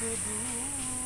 the blue.